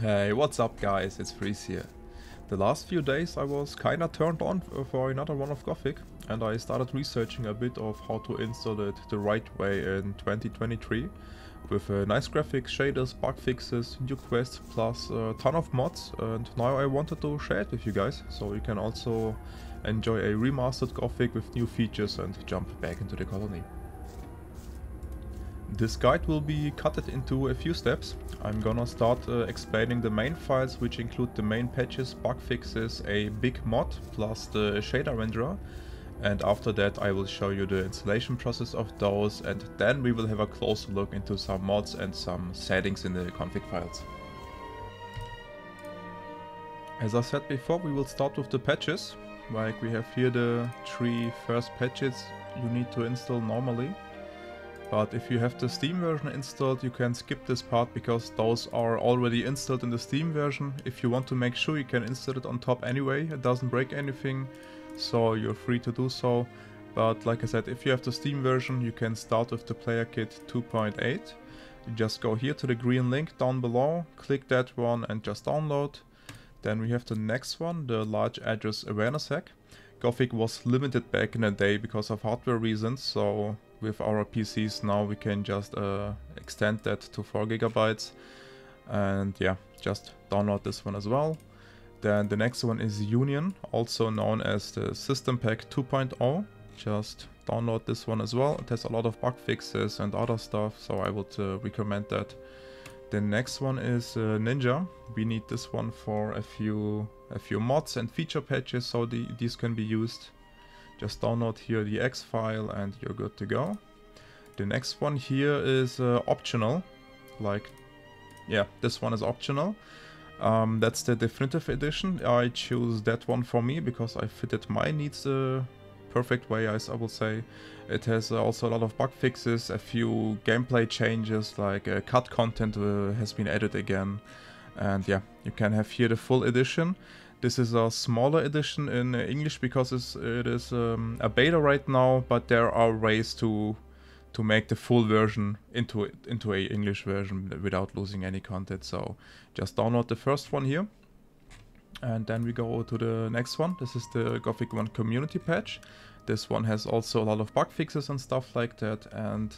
Hey, what's up guys, it's Freace here. The last few days I was kinda turned on for another one of Gothic and I started researching a bit of how to install it the right way in 2023 with uh, nice graphics, shaders, bug fixes, new quests plus a ton of mods and now I wanted to share it with you guys so you can also enjoy a remastered Gothic with new features and jump back into the colony. This guide will be cutted into a few steps. I'm gonna start uh, explaining the main files which include the main patches, bug fixes, a big mod plus the shader renderer and after that I will show you the installation process of those and then we will have a closer look into some mods and some settings in the config files. As I said before we will start with the patches, like we have here the three first patches you need to install normally. But if you have the Steam version installed, you can skip this part because those are already installed in the Steam version. If you want to make sure you can install it on top anyway, it doesn't break anything, so you're free to do so. But like I said, if you have the Steam version, you can start with the Player Kit 2.8. You just go here to the green link down below, click that one and just download. Then we have the next one, the large address awareness hack. Gothic was limited back in the day because of hardware reasons, so with our PCs now we can just uh, extend that to 4 gigabytes. And yeah just download this one as well. Then the next one is Union also known as the System Pack 2.0 just download this one as well. It has a lot of bug fixes and other stuff so I would uh, recommend that. The next one is uh, Ninja. We need this one for a few a few mods and feature patches so the, these can be used just download here the X file and you're good to go. The next one here is uh, optional. Like, yeah, this one is optional. Um, that's the definitive edition. I choose that one for me because I fitted my needs the perfect way, I will say. It has uh, also a lot of bug fixes, a few gameplay changes, like uh, cut content uh, has been added again. And yeah, you can have here the full edition. This is a smaller edition in English because it's, it is um, a beta right now, but there are ways to to make the full version into into a English version without losing any content. So just download the first one here. And then we go to the next one. This is the Gothic 1 community patch. This one has also a lot of bug fixes and stuff like that. And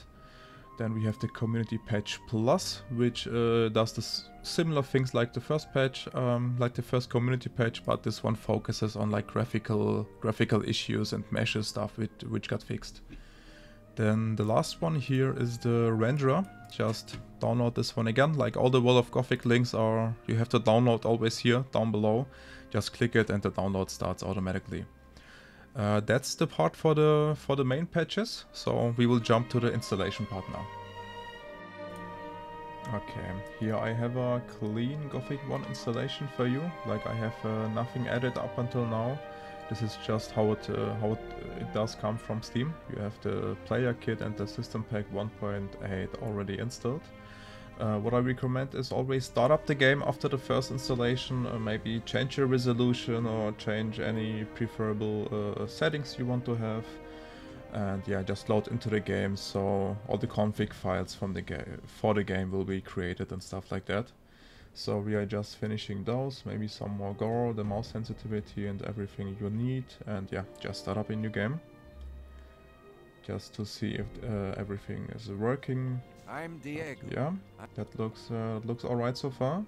then we have the Community Patch Plus, which uh, does the similar things like the first patch, um, like the first community patch, but this one focuses on like graphical graphical issues and meshes stuff which, which got fixed. Then the last one here is the renderer. Just download this one again. Like all the World of Gothic links are, you have to download always here down below. Just click it and the download starts automatically. Uh, that's the part for the for the main patches, so we will jump to the installation part now. Okay, here I have a clean Gothic 1 installation for you, like I have uh, nothing added up until now. This is just how it uh, how it, it, does come from Steam. You have the player kit and the system pack 1.8 already installed. Uh, what I recommend is always start up the game after the first installation, uh, maybe change your resolution or change any preferable uh, settings you want to have. And yeah, just load into the game so all the config files from the game for the game will be created and stuff like that. So we are just finishing those, maybe some more gore, the mouse sensitivity and everything you need. And yeah, just start up a new game. Just to see if uh, everything is working I'm Diego. Yeah, that looks uh, looks alright so far.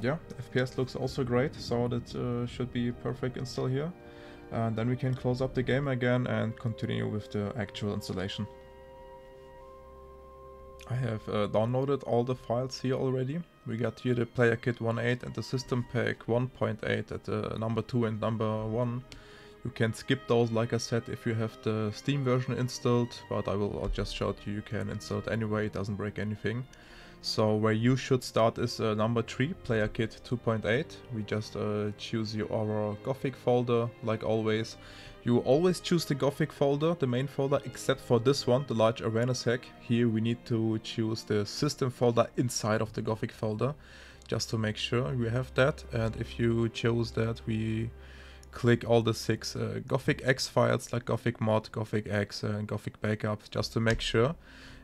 Yeah, FPS looks also great, so that uh, should be perfect install here. And then we can close up the game again and continue with the actual installation. I have uh, downloaded all the files here already. We got here the player kit 1.8 and the system pack 1.8 at the number 2 and number 1. You can skip those, like I said, if you have the Steam version installed, but I will I'll just show you you can install it anyway, it doesn't break anything. So where you should start is uh, number 3, Player Kit 2.8. We just uh, choose your Gothic folder, like always. You always choose the Gothic folder, the main folder, except for this one, the large awareness hack. Here we need to choose the system folder inside of the Gothic folder, just to make sure we have that. And if you chose that, we click all the six uh, Gothic X files like Gothic mod, Gothic X and Gothic backup just to make sure.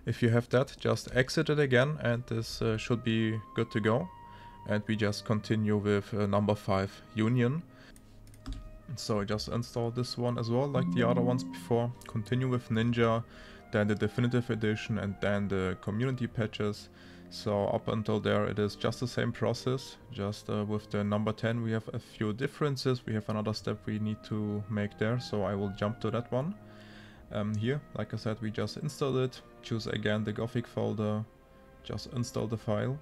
If you have that, just exit it again and this uh, should be good to go. and we just continue with uh, number 5 union. So just install this one as well like the other ones before, continue with Ninja, then the definitive edition and then the community patches. So up until there it is just the same process, just uh, with the number 10 we have a few differences, we have another step we need to make there, so I will jump to that one. Um, here, like I said, we just install it, choose again the Gothic folder, just install the file.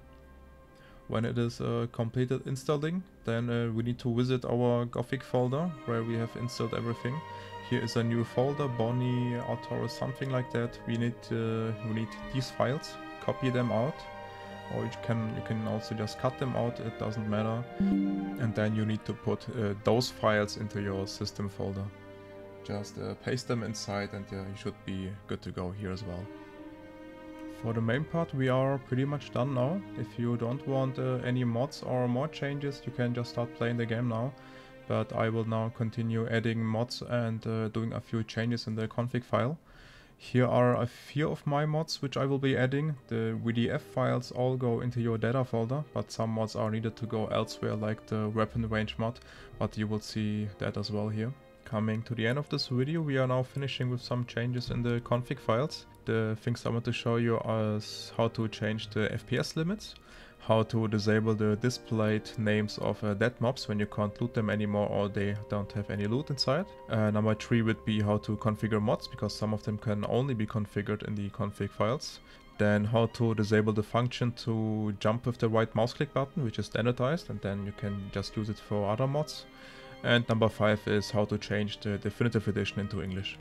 When it is uh, completed installing, then uh, we need to visit our Gothic folder where we have installed everything. Here is a new folder, Bonnie, Arcturus, something like that. We need uh, we need these files, copy them out, or you can you can also just cut them out. It doesn't matter. And then you need to put uh, those files into your system folder. Just uh, paste them inside, and you should be good to go here as well. For the main part we are pretty much done now. If you don't want uh, any mods or more changes you can just start playing the game now. But I will now continue adding mods and uh, doing a few changes in the config file. Here are a few of my mods which I will be adding. The VDF files all go into your data folder, but some mods are needed to go elsewhere like the weapon range mod, but you will see that as well here. Coming to the end of this video, we are now finishing with some changes in the config files. The things I want to show you are how to change the FPS limits, how to disable the displayed names of uh, dead mobs when you can't loot them anymore or they don't have any loot inside. Uh, number 3 would be how to configure mods, because some of them can only be configured in the config files. Then how to disable the function to jump with the right mouse click button, which is standardized, and then you can just use it for other mods. And number 5 is how to change the definitive edition into English.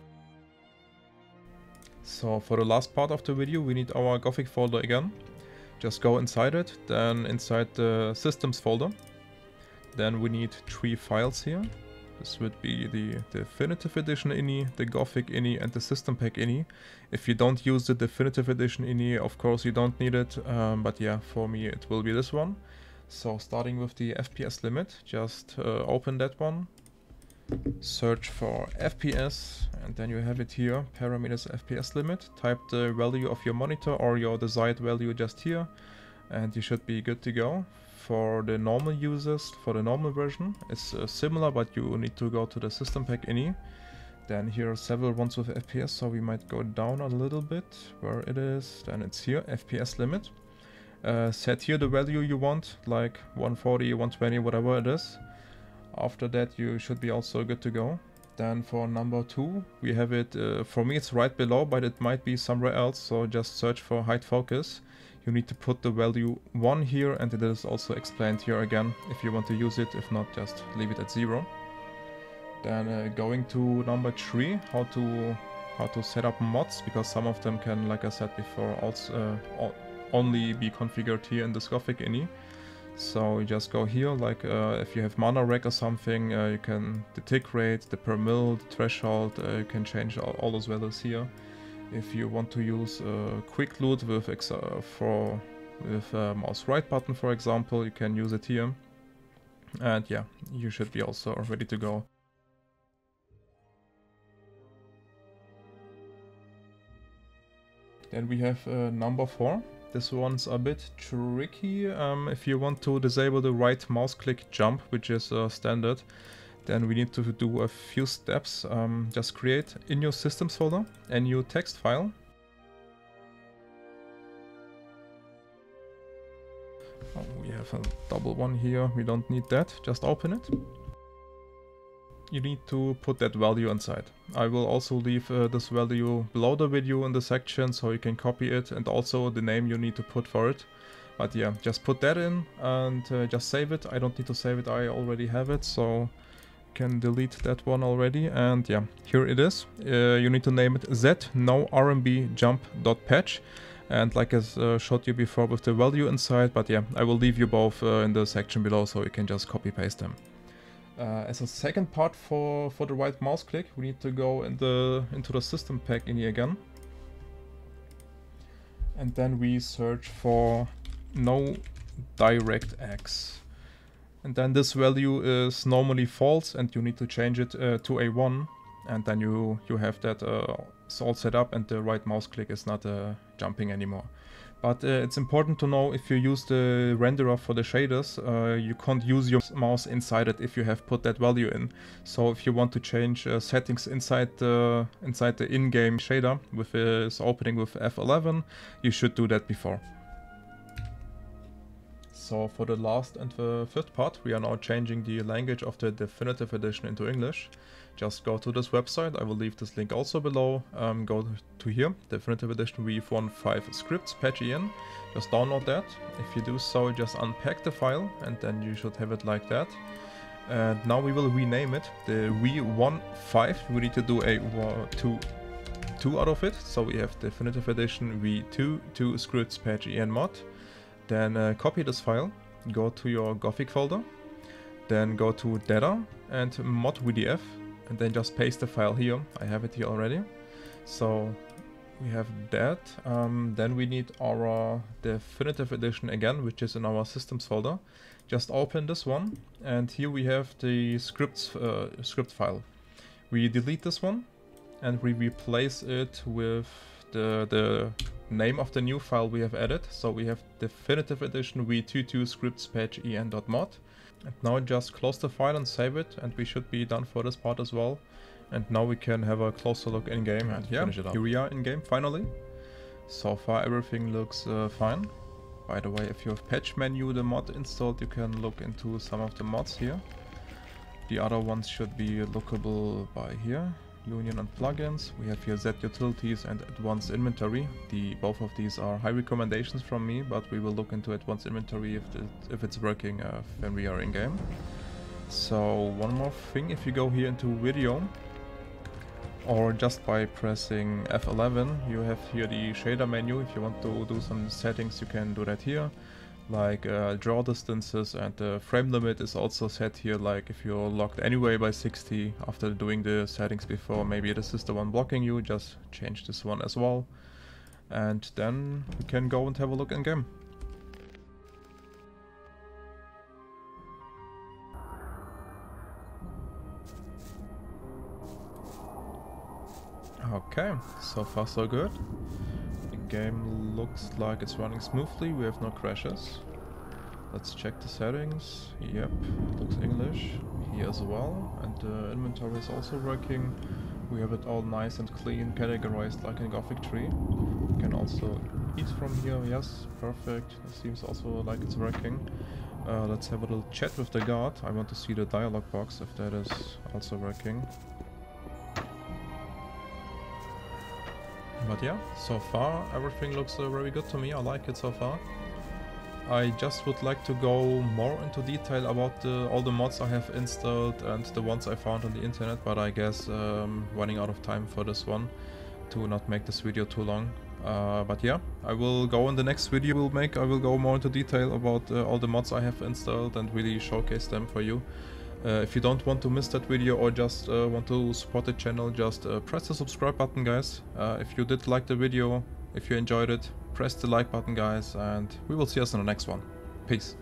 So for the last part of the video we need our Gothic folder again. Just go inside it, then inside the systems folder. Then we need three files here. This would be the definitive edition ini, the Gothic ini and the system pack ini. If you don't use the definitive edition ini, of course you don't need it, um, but yeah, for me it will be this one. So starting with the FPS limit, just uh, open that one, search for FPS, and then you have it here, parameters FPS limit. Type the value of your monitor or your desired value just here, and you should be good to go. For the normal users, for the normal version, it's uh, similar, but you need to go to the system pack ini. Then here are several ones with FPS, so we might go down a little bit where it is. Then it's here, FPS limit. Uh, set here the value you want, like 140, 120, whatever it is. After that you should be also good to go. Then for number 2 we have it, uh, for me it's right below but it might be somewhere else so just search for hide focus. You need to put the value 1 here and it is also explained here again if you want to use it, if not just leave it at 0. Then uh, going to number 3, how to how to set up mods because some of them can, like I said before, also uh, only be configured here in the Gothic ini. So you just go here, like uh, if you have mana rack or something, uh, you can the tick rate, the per mil, the threshold, uh, you can change all, all, those values here. If you want to use uh, quick loot with uh, for with uh, mouse right button, for example, you can use it here. And yeah, you should be also ready to go. Then we have number 4. This one's a bit tricky. Um, if you want to disable the right mouse click jump, which is uh, standard, then we need to do a few steps. Um, just create in your systems folder a new text file. Oh, we have a double one here, we don't need that, just open it you need to put that value inside. I will also leave uh, this value below the video in the section so you can copy it and also the name you need to put for it. But yeah, just put that in and uh, just save it. I don't need to save it, I already have it, so can delete that one already. And yeah, here it is. Uh, you need to name it z no rmb jump dot patch. And like I uh, showed you before with the value inside, but yeah, I will leave you both uh, in the section below so you can just copy paste them. Uh, as a second part for, for the right mouse click, we need to go in the, into the system pack ini again. And then we search for no direct X. And then this value is normally false and you need to change it uh, to a 1. And then you, you have that uh, all set up and the right mouse click is not uh, jumping anymore. But uh, it's important to know if you use the renderer for the shaders, uh, you can't use your mouse inside it if you have put that value in. So if you want to change uh, settings inside the inside the in-game shader with this opening with F11, you should do that before. So for the last and the fifth part, we are now changing the language of the definitive edition into English. Just go to this website, I will leave this link also below. Um, go to here, definitive edition v15 scripts, patch in. Just download that. If you do so, just unpack the file and then you should have it like that. And now we will rename it, the v15. We need to do a uh, two, two out of it. So we have definitive edition v2, two scripts patch en mod. Then uh, copy this file, go to your Gothic folder, then go to data and mod VDF, and then just paste the file here. I have it here already. So we have that. Um, then we need our definitive edition again, which is in our systems folder. Just open this one, and here we have the scripts uh, script file. We delete this one, and we replace it with the the name of the new file we have added. So we have definitive edition v22 scripts patch en.mod. And now just close the file and save it and we should be done for this part as well. And now we can have a closer look in game and yeah, here we are in game finally. So far everything looks uh, fine. By the way, if you have patch menu the mod installed, you can look into some of the mods here. The other ones should be lookable by here. Union and plugins. We have here Z utilities and advanced inventory. The both of these are high recommendations from me, but we will look into advanced inventory if it, if it's working uh, when we are in game. So one more thing, if you go here into video, or just by pressing F11, you have here the shader menu. If you want to do some settings, you can do that here like uh, draw distances and the frame limit is also set here like if you're locked anyway by 60 after doing the settings before maybe this is the one blocking you just change this one as well. And then we can go and have a look in game. Okay so far so good game looks like it's running smoothly, we have no crashes. Let's check the settings. Yep, looks English here as well. And the inventory is also working. We have it all nice and clean, categorized like a Gothic tree. We can also eat from here, yes, perfect. It seems also like it's working. Uh, let's have a little chat with the guard. I want to see the dialog box if that is also working. But yeah, so far everything looks uh, very good to me, I like it so far. I just would like to go more into detail about the, all the mods I have installed and the ones I found on the internet, but I guess um, running out of time for this one to not make this video too long. Uh, but yeah, I will go in the next video we'll make, I will go more into detail about uh, all the mods I have installed and really showcase them for you. Uh, if you don't want to miss that video or just uh, want to support the channel, just uh, press the subscribe button guys. If you did like the video, if you enjoyed it, press the like button guys and we will see us in the next one. Peace.